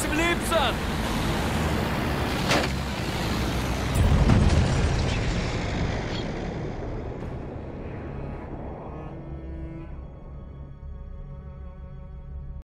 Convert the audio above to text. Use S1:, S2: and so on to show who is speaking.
S1: Вильямс Липсон!